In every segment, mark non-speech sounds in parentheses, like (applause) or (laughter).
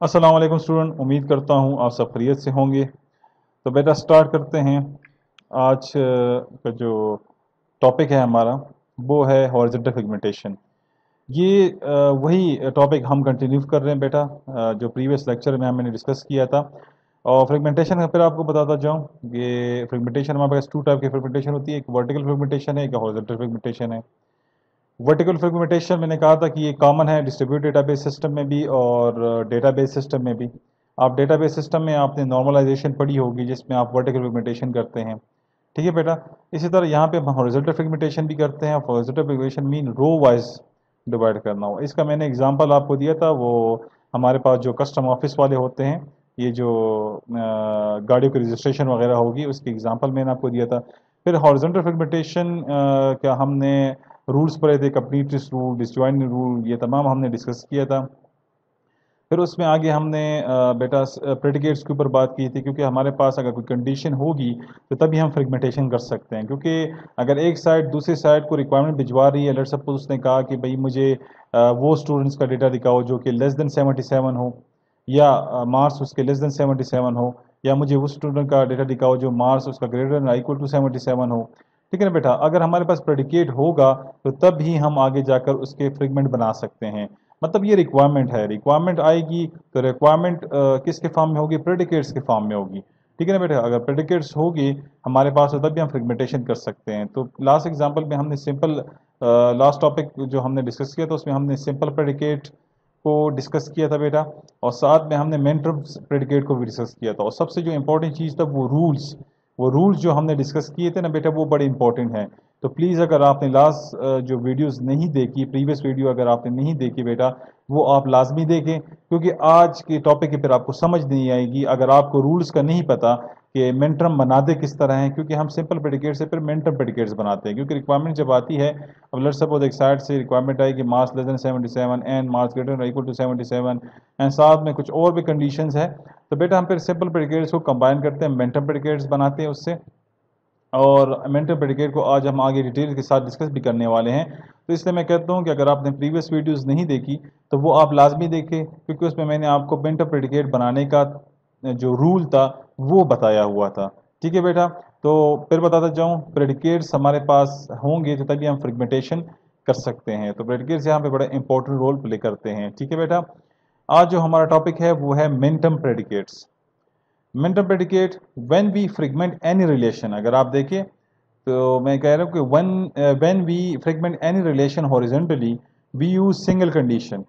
अस्सलाम वालेकुम स्टूडेंट उम्मीद करता हूँ आप सब खरीत से होंगे। तो बेटा स्टार्ट करते हैं। आज का जो टॉपिक है हमारा, वो है हॉर्जेंटल फिगमेंटेशन ये वही टॉपिक हम कंटिन्यू कर रहे हैं बेटा जो प्रीवियस लेक्चर में हमने डिस्कस किया था। और फ्रेगमेंटेशन का फिर आपको बताता जाऊँ। कि फ्रेगमेंटेशन हमारे पास टू टाइप की फ्रेगमेंटेशन होती है। एक वर्टिकल फ्रेगमेंटेशन है, एक हॉरिजॉन्टल फ्रेगमेंटेशन है। वर्टिकल फ्रेगमेंटेशन मैंने कहा था कि ये कॉमन है डिस्ट्रीब्यूट डेटाबेस सिस्टम में भी और डेटाबेस सिस्टम में भी। आप डेटाबेस सिस्टम में आपने नॉर्मलाइजेशन पढ़ी होगी, जिसमें आप वर्टिकल फ्रेगमेंटेशन करते हैं। ठीक है बेटा? इसी तरह यहाँ पे हम हॉरिजॉन्टल फ्रेगमेंटेशन भी करते हैं। Horizontal fragmentation mean row wise divide करना हो। इसका मैंने एग्जांपल आपको दिया था, वो हमारे पास जो कस्टम ऑफ़िस वाले होते हैं, ये जो गाड़ियों की रजिस्ट्रेशन वगैरह होगी, उसकी एग्जांपल मैंने आपको दिया था। फिर हॉरिजॉन्टल फ्रेगमेंटेशन क्या हमने रूल्स पढ़े थे कंप्लीटनेस रूल डिसजॉइंट रूल, ये तमाम हमने डिस्कस किया था। फिर उसमें आगे हमने बेटा प्रेडिकेट्स के ऊपर बात की थी, क्योंकि हमारे पास अगर कोई कंडीशन होगी तो तभी हम फ्रेगमेंटेशन कर सकते हैं। क्योंकि अगर एक साइड दूसरी साइड को रिक्वायरमेंट भिजवा रही है लेट सपोज़ उसने कहा कि भाई मुझे वो स्टूडेंट्स का डेटा दिखाओ जो कि लेस देन सेवेंटी सेवन हो, या मार्क्स उसके लेस देन सेवेंटी सेवन हो, या मुझे उस स्टूडेंट का डेटा दिखाओ जो मार्क्स उसका greater than equal to seventy seven हो ठीक है ना बेटा? अगर हमारे पास प्रेडिकेट होगा तो तब ही हम आगे जाकर उसके फ्रेगमेंट बना सकते हैं। मतलब ये रिक्वायरमेंट है। रिक्वायरमेंट आएगी तो रिक्वायरमेंट किसके फॉर्म में होगी? प्रेडिकेट्स के फॉर्म में होगी। ठीक है ना बेटा? अगर प्रेडिकेट्स होगी हमारे पास तो तब भी हम फ्रेगमेंटेशन कर सकते हैं। तो लास्ट एग्जांपल में हमने सिंपल लास्ट टॉपिक जो हमने डिस्कस किया था, उसमें हमने सिंपल प्रेडिकेट को डिस्कस किया था बेटा। और साथ में हमने मेंटर प्रेडिकेट को भी डिस्कस किया था। और सबसे जो इम्पोर्टेंट चीज़ था, वो रूल्स वो रूल्स जो हमने डिस्कस किए थे ना बेटा वो बड़े इंपॉर्टेंट हैं। तो प्लीज़ अगर आपने लास्ट जो वीडियोस नहीं देखी प्रीवियस वीडियो अगर आपने नहीं देखी बेटा, वो आप लाजमी देखें, क्योंकि आज के टॉपिक के फिर आपको समझ नहीं आएगी। अगर आपको रूल्स का नहीं पता कि मेंटरम बनाते किस तरह हैं, क्योंकि हम सिंपल प्रेडिकेट से फिर मेंटरम प्रेडिकेट्स बनाते हैं, क्योंकि रिक्वायरमेंट जब आती है, अब लेट्स सपोज़ एक साइड से रिक्वायरमेंट आई कि marks less than 77 and marks greater than equal to 77 and साथ में कुछ और भी कंडीशंस है तो बेटा हम फिर सिंपल पेडिकेट्स को कंबाइन करते हैं मेंटरम प्रेडिकेट्स बनाते हैं उससे। और मेंटल प्रेडिकेट को आज हम आगे डिटेल के साथ डिस्कस भी करने वाले हैं। तो इसलिए मैं कहता हूँ कि अगर आपने प्रीवियस वीडियोस नहीं देखी तो वो आप लाजमी देखें, क्योंकि उसमें मैंने आपको मेंटल प्रेडिकेट बनाने का जो रूल था, वो बताया हुआ था। ठीक है बेटा? तो फिर बताता जाऊँ प्रेडिकेट्स हमारे पास होंगे तो तभी हम फ्रेगमेंटेशन कर सकते हैं। तो प्रेडिकेट्स यहाँ पे बड़ा इंपॉर्टेंट रोल प्ले करते हैं। ठीक है बेटा? आज जो हमारा टॉपिक है, वो है minterm predicates minterm predicate when we fragment any relation अगर आप देखें तो मैं कह रहा हूँ कि one when we fragment any relation horizontally we use single condition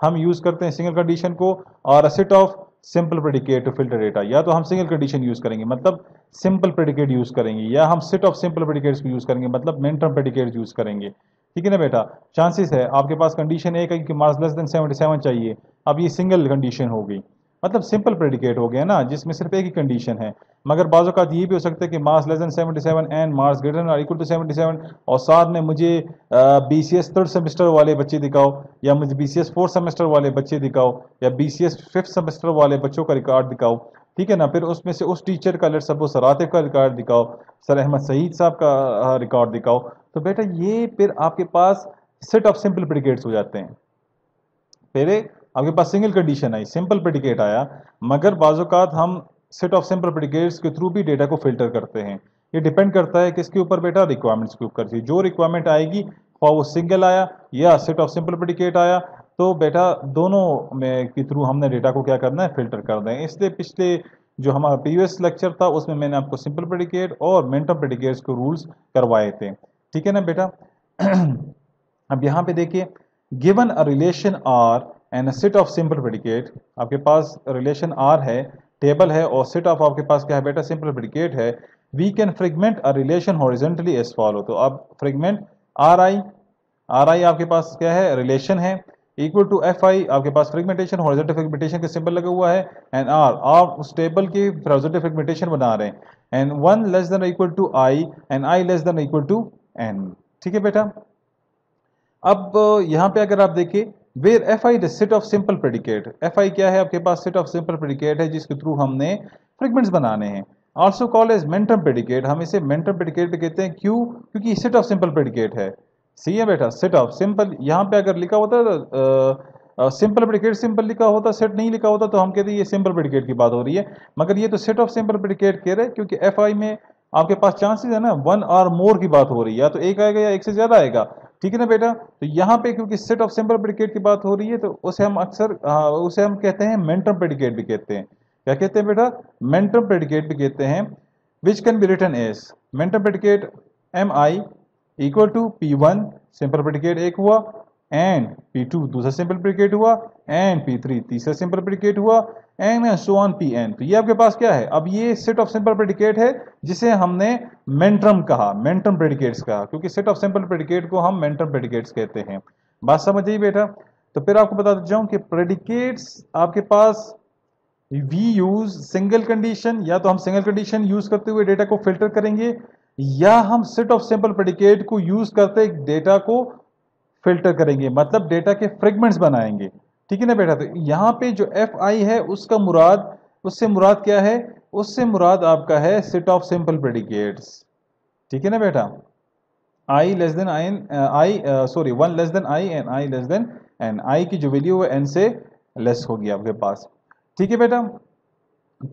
हम यूज़ करते हैं सिंगल कंडीशन को और set of simple predicate to filter data या तो हम सिंगल कंडीशन यूज़ करेंगे मतलब सिंपल प्रेडिकेट यूज़ करेंगे, या हम सेट ऑफ़ सिंपल प्रेडिकेट्स को यूज़ करेंगे मतलब मेंटल प्रेडिकेट यूज़ करेंगे। ठीक है ना बेटा? चांसेस है आपके पास कंडीशन एक है कि मार्क्स लेस देन 77 चाहिए। अब ये सिंगल कंडीशन हो गई। मतलब सिंपल प्रेडिकेट हो गया ना, जिसमें सिर्फ़ एक ही कंडीशन है। मगर बाज़ अवत ये भी हो सकता है कि marks less than 77 and marks greater than equal to 77 और साथ में मुझे B C S third semester वाले बच्चे दिखाओ, या मुझे B C S fourth semester वाले बच्चे दिखाओ, या B C S fifth semester वाले बच्चों का रिकॉर्ड दिखाओ। ठीक है ना? फिर उसमें से उस टीचर का लेट सपोज़ सर आतिफ का रिकॉर्ड दिखाओ सर अहमद सईद साहब का रिकॉर्ड दिखाओ। तो बेटा ये फिर आपके पास सेट ऑफ़ सिंपल प्रिकेट्स हो जाते हैं। पहले आपके पास सिंगल कंडीशन आई सिंपल प्रेडिकेट आया, मगर बाज़ात हम सेट ऑफ़ सिंपल प्रेडिकेट्स के थ्रू भी डेटा को फ़िल्टर करते हैं। ये डिपेंड करता है किसके ऊपर बेटा? रिक्वायरमेंट्स के ऊपर। जो रिक्वायरमेंट आएगी वो सिंगल आया या सेट ऑफ़ सिंपल प्रेडिकेट आया तो बेटा दोनों में के थ्रू हमने डेटा को क्या करना है? फ़िल्टर कर दें। इसलिए पिछले जो हमारा प्रीवियस लेक्चर था, उसमें मैंने आपको सिंपल प्रेडिकेट और मेंटल प्रेडिकेट्स के रूल्स करवाए थे। ठीक है ना बेटा? (clears throat) अब यहाँ पे देखिए given a relation R and set of simple predicate आपके पास रिलेशन आर है टेबल है, और सेट ऑफ़ आपके पास क्या है बेटा? सिंपल प्रेडिकेट है। We can fragment a relation horizontally as follows तो अब fragment R I R I आपके पास क्या है? रिलेशन है। इक्वल टू एफ़ आई आपके पास फ्रेगमेंटेशन हॉरिजेंटल फ्रेगमेंटेशन का सिंबल लगा हुआ है एंड आर आप उस टेबल की हॉरिजेंटल फ्रेगमेंटेशन बना रहे हैं। And one less than equal to I and I less than equal to N ठीक है बेटा? अब यहाँ पे अगर आप देखिए where F I set of simple predicate F I क्या है? आपके पास सेट ऑफ़ सिंपल प्रेडिकेट है, जिसके थ्रू हमने फ्रेगमेंट्स बनाने हैं। Also call as minterm predicate हम इसे मेंटम प्रेडिकेट भी कहते हैं। क्यों? क्योंकि सेट ऑफ़ सिंपल प्रेडिकेट है। सी है बेटा? सेट ऑफ़ सिंपल यहाँ पे अगर लिखा होता सिंपल प्रेडिकेट सिंपल लिखा होता सेट नहीं लिखा होता तो हम कहते हैं ये सिंपल प्रेडिकेट की बात हो रही है। मगर ये तो सेट ऑफ़ सिंपल प्रेडिकेट कह रहे हैं, क्योंकि एफ़ आई में आपके पास चांसेस है ना वन और मोर की बात हो रही है। या तो एक आएगा या एक से ज़्यादा आएगा। ठीक है ना बेटा? तो यहाँ पे क्योंकि सेट ऑफ़ सिंपल प्रिडिकेट की बात हो रही है तो उसे हम अक्सर उसे हम कहते हैं मेंटम प्रिडिकेट भी कहते हैं। क्या कहते हैं बेटा? मेंटम प्रिडिकेट भी कहते हैं which can be written as minterm predicate M I equal to P one simple predicate एक हुआ एंड P2 दूसरा सिंपल प्रिडिकेट हुआ एंड P3 तीसरा सिंपल प्रिडिकेट हुआ and so on P N तो ये आपके पास क्या है? अब ये सेट ऑफ़ सिंपल प्रिडिकेट है, जिसे हमने मेंट्रम कहा मेंट्रम प्रिडिकेट्स कहा, क्योंकि सेट ऑफ़ सिंपल प्रिडिकेट को हम मेंट्रम प्रिडिकेट्स कहते हैं। बात समझ आई बेटा? तो फिर आपको बता जाऊँ कि प्रेडिकेट्स आपके पास वी यूज़ सिंगल कंडीशन या तो हम सिंगल कंडीशन यूज़ करते हुए डेटा को फ़िल्टर करेंगे, या हम सेट ऑफ़ सिंपल प्रेडिकेट को यूज़ करते डेटा को फ़िल्टर करेंगे। मतलब डेटा के फ्रेगमेंट्स बनाएँगे। ठीक है ना बेटा? तो यहाँ पे जो एफ़ आई है, उसका मुराद, उससे मुराद क्या है? उससे मुराद आपका है सेट ऑफ़ सिंपल प्रेडिकेट्स ठीक है ना बेटा? I less than I N I sorry one less than I and I less than N I की जो वैल्यू है एन से लेस होगी आपके पास। ठीक है बेटा?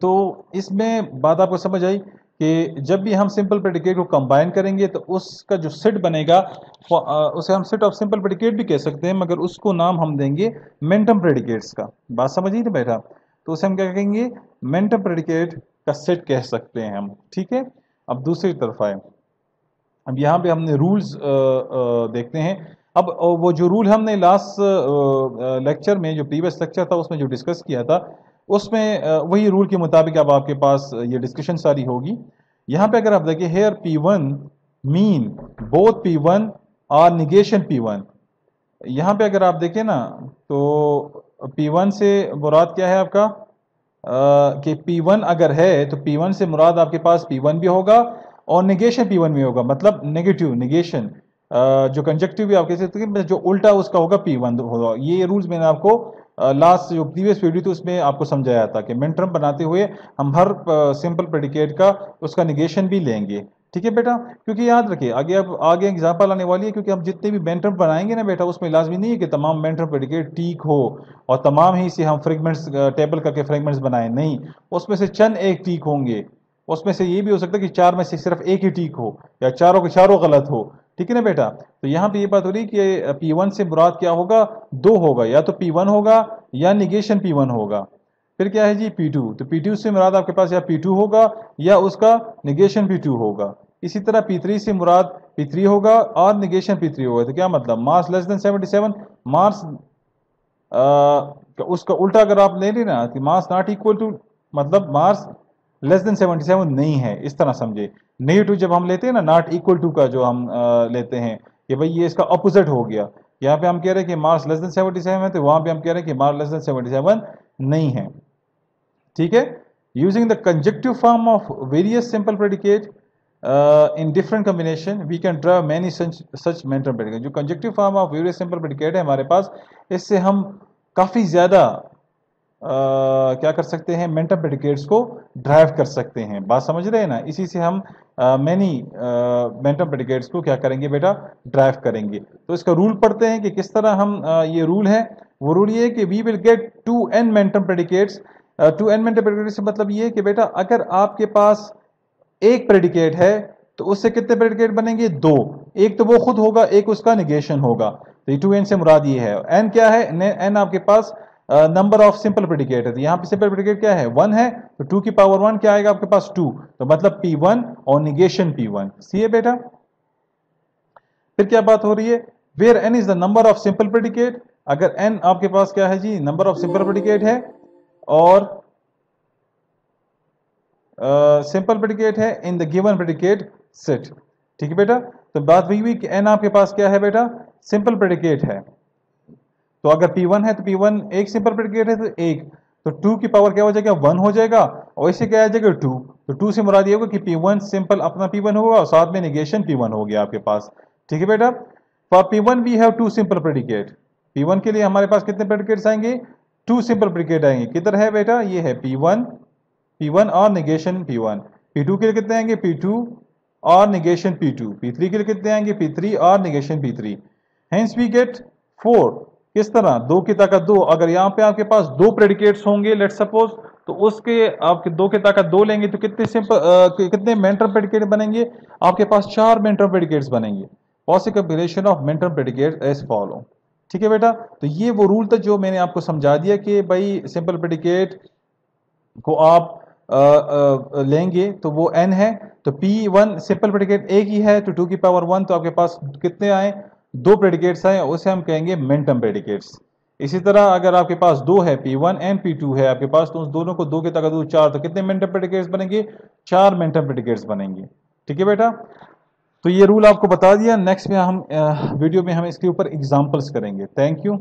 तो इसमें बात आपको समझ आई? कि जब भी हम सिंपल प्रेडिकेट को कंबाइन करेंगे तो उसका जो सेट बनेगा उसे हम सेट ऑफ़ सिंपल प्रेडिकेट भी कह सकते हैं, मगर उसको नाम हम देंगे मेंटम प्रेडिकेट्स का। बात समझिए ना बेटा तो उसे हम क्या कहेंगे? मेंटम प्रेडिकेट का सेट कह सकते हैं हम, ठीक है? अब दूसरी तरफ़ आए। अब यहाँ पे हमने रूल्स देखते हैं। अब वो जो रूल हमने लास्ट लेक्चर में, जो प्रीवियस लेक्चर था, उसमें जो डिस्कस किया था उसमें वही रूल के मुताबिक अब आपके पास ये डिस्कशन सारी होगी। यहाँ पे अगर आप देखिए here P one mean both P one और निगेशन पी वन यहाँ पे अगर आप देखें ना तो पी वन से मुराद क्या है आपका? आ, कि पी वन अगर है तो पी वन से मुराद आपके पास पी वन भी होगा और निगेशन पी वन भी होगा। मतलब नेगेटिव निगेशन जो कंजक्टिव भी आपके जो उल्टा उसका होगा पी वन होगा। ये रूल्स मैंने आपको लास्ट जो प्रीवियस वीडियो थी उसमें आपको समझाया था कि मेंट्रम बनाते हुए हम हर सिंपल प्रेडिकेट का उसका निगेशन भी लेंगे। ठीक है बेटा? क्योंकि याद रखिए, आगे अब, आगे एग्ज़ाम्पल आने वाली है, क्योंकि हम जितने भी मेंट्रम बनाएँगे ना बेटा, उसमें लाजमी नहीं है कि तमाम मेंट्रम प्रेडिकेट ठीक हो और तमाम ही से हम फ्रेगमेंट्स टेबल करके फ्रेगमेंट्स बनाए। नहीं, उसमें से चंद एक ठीक होंगे। उसमें से ये भी हो सकता है कि चार में से सिर्फ़ एक ही ठीक हो या चारों के चारों गलत हो। ठीक है ना बेटा? तो यहाँ पे ये बात हो रही कि पी वन से मुराद क्या होगा? दो होगा, या तो पी वन होगा, या निगेशन पी वन होगा। फिर क्या है जी? पी टू तो पी टू से मुराद आपके पास या पी टू होगा, या उसका निगेशन पी टू होगा। इसी तरह पी थ्री से मुराद पी थ्री होगा, और निगेशन पी थ्री होगा। तो क्या मतलब? Marks less than seventy seven marks उसका उल्टा अगर आप ले लेना मार्स नॉट इक्वल टू मतलब marks less than seventy seven नहीं है इस तरह समझे। नेगेटिव जब हम लेते हैं ना नॉट इक्वल टू का जो हम आ, लेते हैं कि भाई ये इसका अपोजिट हो गया। यहाँ पे हम कह रहे हैं कि marks less than seventy seven है तो वहाँ पे हम कह रहे हैं कि marks less than seventy seven नहीं है। ठीक है? Using the conjunctive form of various simple predicate in different combination we can draw many such minterm predicate जो conjunctive form of various simple predicate है हमारे पास इससे हम काफ़ी ज़्यादा क्या कर सकते हैं मेंटल प्रेडिकेट्स को ड्राइव कर सकते हैं। बात समझ रहे हैं ना? इसी से हम मैनी मेंटल प्रेडिकेट्स को क्या करेंगे बेटा? ड्राइव करेंगे। तो इसका रूल पढ़ते हैं कि किस तरह हम आ, ये रूल है। वो रूल ये है कि we will get two N minterm predicates two N minterm predicates से मतलब ये कि बेटा अगर आपके पास एक प्रेडिकेट है तो उससे कितने प्रेडिकेट बनेंगे? दो। एक तो वो खुद होगा एक उसका निगेशन होगा। तो टू एन से मुराद ये है। एन क्या है? एन आपके पास नंबर ऑफ़ सिंपल प्रिडिकेट यहाँ पे सिंपल प्रिडिकेट क्या है? वन है तो टू की पावर वन क्या आएगा आपके पास? टू तो मतलब पी वन और निगेशन पी वन सी बेटा? फिर क्या बात हो रही है? Where n is the number of simple predicate अगर एन आपके पास क्या है जी? नंबर ऑफ़ सिंपल प्रिडिकेट है और सिंपल uh, प्रिडिकेट है in the given predicate set ठीक है बेटा? तो बात वही हुई कि एन आपके पास क्या है बेटा? सिंपल प्रिडिकेट है। तो अगर P1 है तो P1 एक सिंपल प्रेडिकेट है तो एक। तो टू की पावर क्या हो जाएगा? वन हो जाएगा। और इसे क्या आ जाएगा? टू तो टू से मुराद ये होगा कि P1 सिंपल अपना P1 होगा और साथ में निगेशन P1 हो गया आपके पास। ठीक है बेटा? For P1 we have two simple predicate P1 के लिए हमारे पास कितने प्रेडिकेट्स आएँगे? टू सिंपल प्रेडिकेट आएँगे। किधर है बेटा? ये है P1 P1 और निगेशन P1 P2 के लिए कितने आएँगे? P2 और निगेशन P2 P3 के लिए कितने आएँगे? P3 और negation P3 hence we get four किस तरह? दो की ताकत दो। अगर यहाँ पे आपके पास दो प्रेडिकेट्स होंगे लेट सपोज़ तो उसके आपके दो की ताकत दो लेंगे तो कितने सिंपल कितने मेंटल प्रेडिकेट बनेंगे? आपके पास चार मेंटल प्रेडिकेट्स बनेंगे। Possibility of minterm predicate as follow ठीक है बेटा? तो ये वो रूल था जो मैंने आपको समझा दिया कि भाई सिंपल प्रेडिकेट को आप आ, आ, लेंगे तो वो एन है। तो पी वन सिंपल प्रेडिकेट एक ही है तो टू की पावर वन तो आपके पास कितने आए? दो प्रेडिकेट्स हैं, उसे हम कहेंगे मेंटम प्रेडिकेट्स इसी तरह अगर आपके पास दो है P1 एंड P2 है, आपके पास तो उस दोनों को दो के तक दो चार तो कितने मेंटम प्रेडिकेट्स बनेंगे? चार मेंटम प्रेडिकेट्स बनेंगे। ठीक है बेटा? तो ये रूल आपको बता दिया। नेक्स्ट में हम वीडियो में हम इसके ऊपर एग्जाम्पल्स करेंगे। Thank you